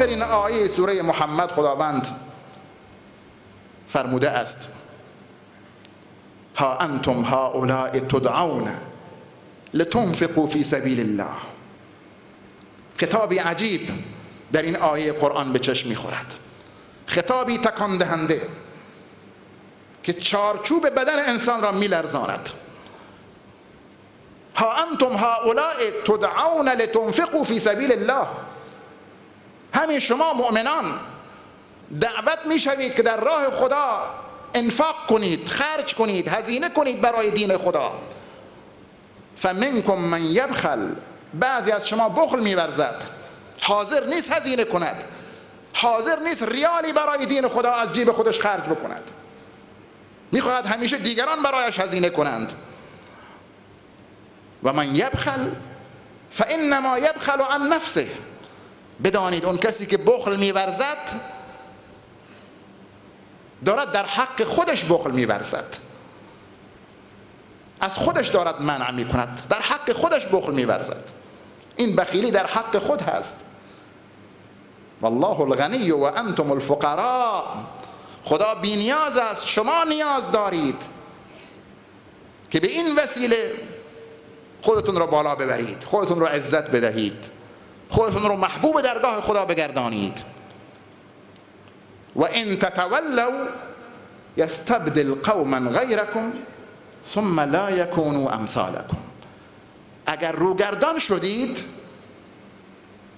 این آیه سوره محمد خداوند فرموده است. ها انتم هؤلاء تدعون لتنفقوا فی سبیل الله. خطابی عجیب در این آیه قرآن به چشم می‌خورد. خطابی تکان دهنده که چارچوب بدن انسان را میلرزاند. ها انتم هؤلاء تدعون لتنفقوا فی سبیل الله. همین شما مؤمنان دعوت می‌شوید که در راه خدا انفاق کنید خرج کنید هزینه کنید برای دین خدا. فمنکم من یبخل بعضی از شما بخل میورزد. حاضر نیست هزینه کند. حاضر نیست ریالی برای دین خدا از جیب خودش خرج بکند. می‌خواهد همیشه دیگران برایش هزینه کنند. و من یبخل فانما یبخل عن نفسه. بدانید اون کسی که بخل میورزد دارد در حق خودش بخل میورزد. از خودش دارد منع می‌کند در حق خودش بخل میورزد. این بخیلی در حق خود هست. والله الغنی و انتم الفقراء. خدا بینیاز است شما نیاز دارید که به این وسیله خودتون رو بالا ببرید خودتون رو عزت بدهید. خودتون رو محبوب درگاه خدا بگردانید. و ان تتولوا یستبدل قوما غیرکم ثم لا یکونوا امثالکم. اگر روگردان شدید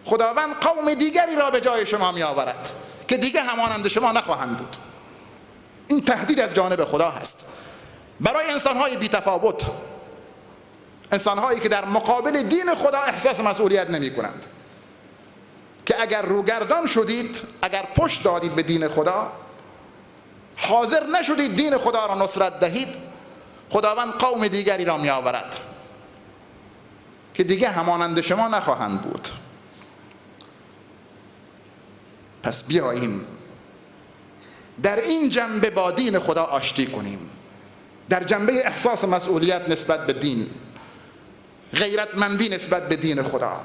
خداوند قوم دیگری را به جای شما می آورد که دیگه همانند شما نخواهند بود. این تهدید از جانب خدا هست. برای انسانهای بی تفاوت انسانهایی که در مقابل دین خدا احساس مسئولیت نمی کنند اگر روگردان شدید اگر پشت دادید به دین خدا حاضر نشدید دین خدا را نصرت دهید خداوند قوم دیگری را می آورد که دیگه همانند شما نخواهند بود. پس بیاییم در این جنبه با دین خدا آشتی کنیم. در جنبه احساس مسئولیت نسبت به دین غیرتمندی نسبت به دین خدا.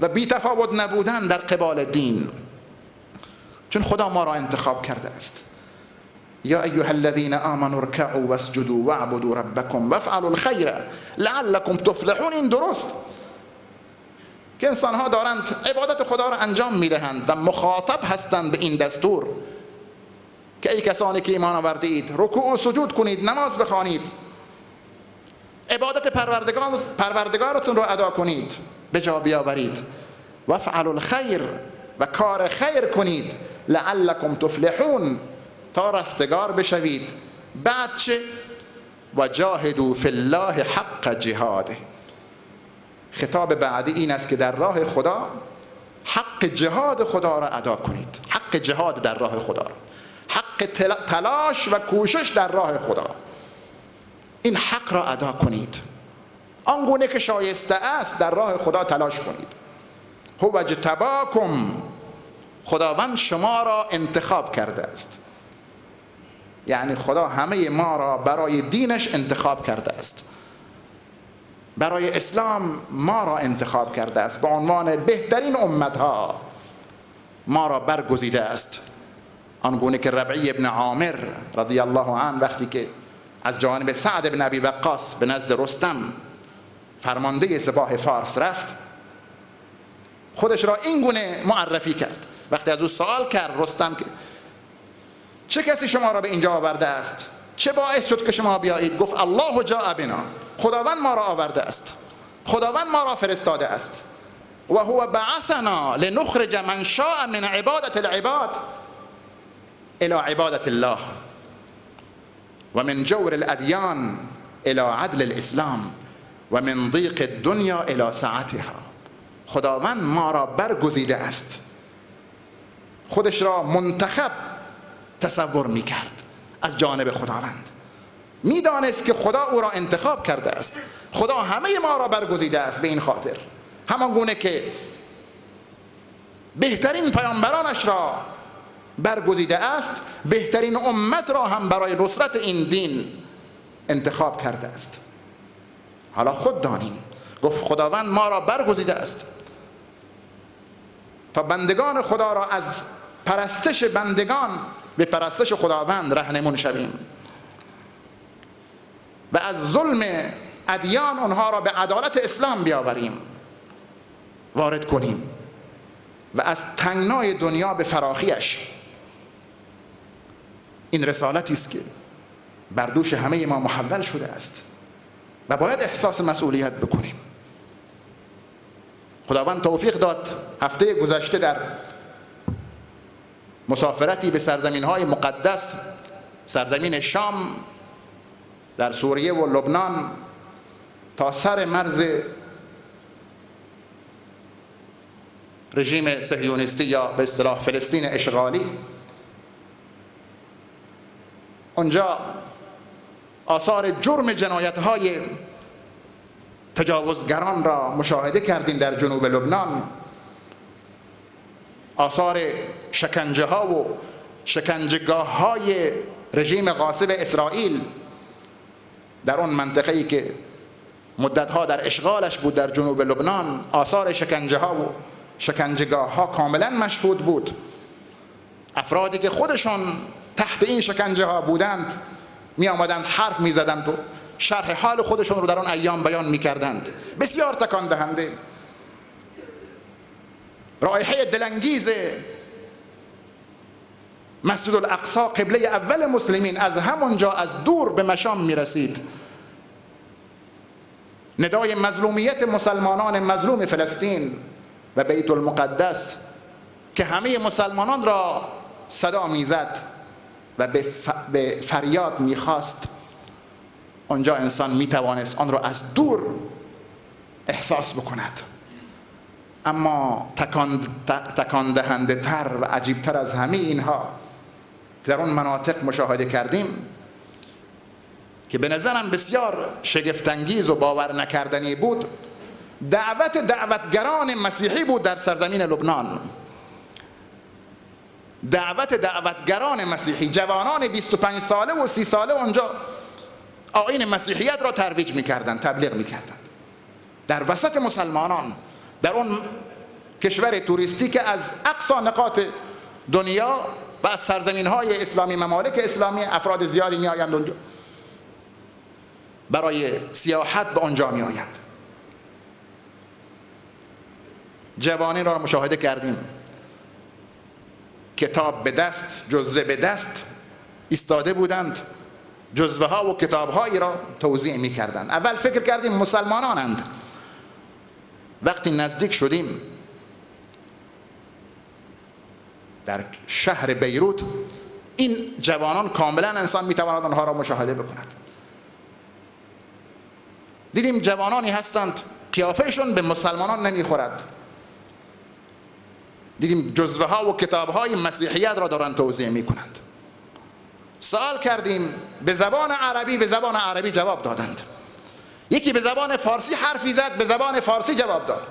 و بی تفاوت نبودن در قبال دین. چون خدا ما را انتخاب کرده است. یا ایها الذين آمنوا اركعوا واسجدوا واعبدوا ربكم وافعلوا الخير لعلكم تفلحون. این درست. که انسان ها دارند عبادت خدا را انجام می‌دهند و مخاطب هستند به این دستور. که ای کسانی که ایمان آورده اید رکوع و سجود کنید نماز بخوانید. عبادت پروردگار پروردگارتون رو ادا کنید. به جا بیاورید. و الخیر و کار خیر کنید. لعلکم تفلحون. تا رستگار بشوید. بعد چه؟ و جاهدوا فی الله حق جهاده. خطاب بعدی این است که در راه خدا حق جهاد خدا را ادا کنید. حق جهاد در راه خدا را. حق تلاش و کوشش در راه خدا این حق را ادا کنید. آنگونه که شایسته است در راه خدا تلاش کنید. هو اجتباکم خداوند شما را انتخاب کرده است. یعنی خدا همه ما را برای دینش انتخاب کرده است. برای اسلام ما را انتخاب کرده است. به عنوان بهترین امتها ما را برگزیده است. آنگونه که ربعی ابن عامر رضی الله عنه وقتی که از جانب سعد بن ابی وقاص به نزد رستم فرمانده سپاه فارس رفت. خودش را این گونه معرفی کرد. وقتی از او سوال کرد رستم که چه کسی شما را به اینجا آورده است؟ چه باعث شد که شما بیایید؟ گفت الله جاء بنا. خداوند ما را آورده است. خداوند ما را فرستاده است. و هو بعثنا لنخرج من شاء من عبادت العباد الى عبادت الله و من جور الادیان الى عدل الاسلام. و من ضیق الدنیا الى ساعتها. خداوند ما را برگزیده است. خودش را منتخب تصور می کرد از جانب خداوند. می‌دانست که خدا او را انتخاب کرده است. خدا همه ما را برگزیده است به این خاطر. همان گونه که بهترین پیامبرانش را برگزیده است بهترین امت را هم برای نصرت این دین انتخاب کرده است. حالا خود دانیم. گفت خداوند ما را برگزیده است. تا بندگان خدا را از پرستش بندگان به پرستش خداوند رهنمون شویم. و از ظلم ادیان اونها را به عدالت اسلام بیاوریم. وارد کنیم. و از تنگنای دنیا به فراخیش. این رسالتی است که بر دوش همه ما محول شده است. و باید احساس مسئولیت بکنیم. خداوند توفیق داد هفته گذشته در مسافرتی به سرزمین های مقدس سرزمین شام در سوریه و لبنان تا سر مرز رژیم صهیونیستی یا به اصطلاح فلسطین اشغالی. اونجا آثار جرم جنایت های تجاوزگران را مشاهده کردیم در جنوب لبنان. آثار شکنجه ها و شکنجگاه های رژیم غاصب اسرائیل در اون منطقه ای که مدتها در اشغالش بود در جنوب لبنان آثار شکنجه ها و شکنجگاه ها کاملا مشهود بود. افرادی که خودشون تحت این شکنجه ها بودند می آمدند حرف می زدند و شرح حال خودشون رو در آن ایام بیان می کردند بسیار تکان دهنده. رایحه دلانگیز مسجد الاقصا قبله اول مسلمین از همونجا از دور به مشام می رسید ندای مظلومیت مسلمانان مظلوم فلسطین و بیت المقدس که همه مسلمانان را صدا می‌زد. و به فریاد می‌خواست آنجا انسان می‌توانست آن را از دور احساس بکند. اما تکان دهنده تر و عجیب تر از همه اینها که در اون مناطق مشاهده کردیم که به نظرم بسیار شگفتانگیز و باور نکردنی بود. دعوت دعوتگران مسیحی بود در سرزمین لبنان. دعوت دعوتگران مسیحی جوانان 25 ساله و 30 ساله اونجا آین مسیحیت را ترویج می‌کردن تبلیغ می‌کردن. در وسط مسلمانان در اون کشور توریستی که از اقصا نقاط دنیا و از سرزمین های اسلامی ممالک اسلامی افراد زیادی می آیند اونجا. برای سیاحت به آنجا می آیند جوانی را مشاهده کردیم. کتاب به دست جزوه به دست ایستاده بودند. جزوه ها و کتاب هایی را توضیح می کردند اول فکر کردیم مسلمانانند. وقتی نزدیک شدیم در شهر بیروت این جوانان کاملا انسان می‌تواند آنها را مشاهده بکند. دیدیم جوانانی هستند قیافهشون به مسلمانان نمی‌خورد. دیدیم جزوه ها و کتاب های مسیحیت را دارن توضیح می کنند سوال کردیم به زبان عربی به زبان عربی جواب دادند. یکی به زبان فارسی حرفی زد به زبان فارسی جواب داد.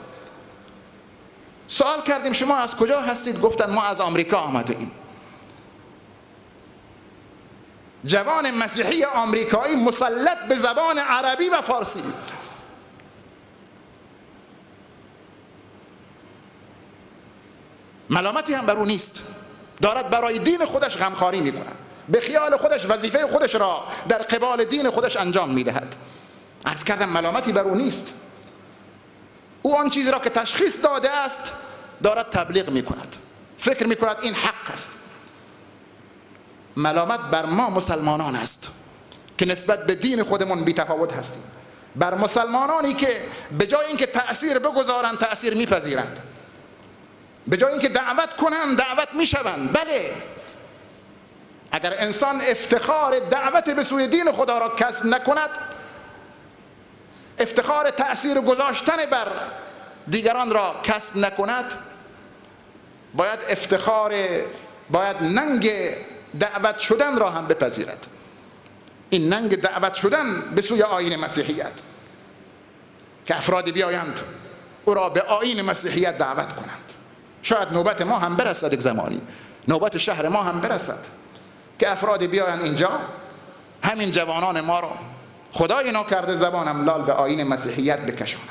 سوال کردیم شما از کجا هستید؟ گفتن ما از آمریکا آمده ایم جوان مسیحی آمریکایی مسلط به زبان عربی و فارسی. ملامتی هم بر او نیست. دارد برای دین خودش غمخواری می‌کند. به خیال خودش وظیفه خودش را در قبال دین خودش انجام می‌دهد. از کردم ملامتی بر او نیست. او آن چیزی را که تشخیص داده است دارد تبلیغ می‌کند. فکر می‌کند این حق است. ملامت بر ما مسلمانان است که نسبت به دین خودمون بی تفاوت هستیم. بر مسلمانانی که به جای اینکه تأثیر بگذارند تأثیر میپذیرند. به جای اینکه دعوت کنند دعوت می‌شوند. بله. اگر انسان افتخار دعوت به سوی دین خدا را کسب نکند افتخار تأثیر گذاشتن بر دیگران را کسب نکند باید افتخار باید ننگ دعوت شدن را هم بپذیرد. این ننگ دعوت شدن به سوی آین مسیحیت. که افرادی بیایند او را به آین مسیحیت دعوت کنند. شاید نوبت ما هم برسد یک زمانی. نوبت شهر ما هم برسد. که افرادی بیایند اینجا همین جوانان ما را خدای کرده زبانم لال به آین مسیحیت بکشانند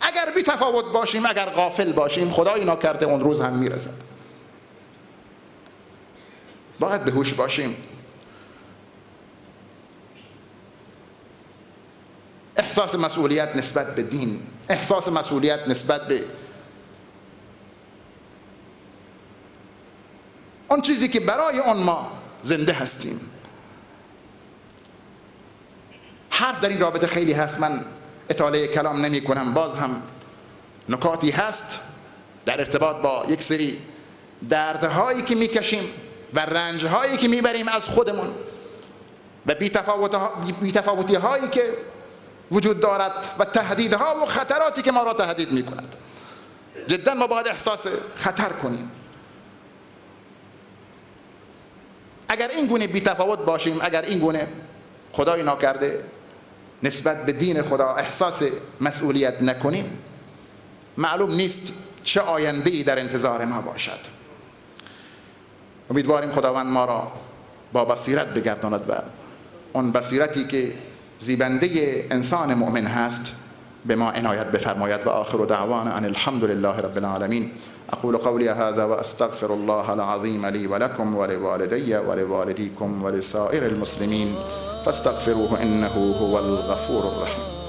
اگر اگر بی تفاوت باشیم اگر غافل باشیم خدا اینا کرده اون روز هم می‌رسد. باید به هوش باشیم. احساس مسئولیت نسبت به دین احساس مسئولیت نسبت به آن چیزی که برای آن ما زنده هستیم. حرف در این رابطه خیلی هست. من اطاله کلام نمی کنم. باز هم نکاتی هست در ارتباط با یک سری دردهایی که می‌کشیم و رنجهایی که می‌بریم از خودمون و بیتفاوتی هایی که وجود دارد و تهدیدها و خطراتی که ما را تهدید می‌کند جدا ما باید احساس خطر کنیم. اگر این گونه بیتفاوت باشیم اگر این گونه خدای ناکرده نسبت به دین خدا احساس مسئولیت نکنیم معلوم نیست چه آینده ای در انتظار ما باشد. امیدواریم خداوند ما را با بصیرت بگرداند و اون بصیرتی که زیبنده انسان مؤمن هست بما عنايت بفرمايت وآخر دعوانا أن الحمد لله رب العالمين. أقول قولي هذا وأستغفر الله العظيم لي ولكم ولوالدي ولوالديكم ولسائر المسلمين. فاستغفروه إنه هو الغفور الرحيم.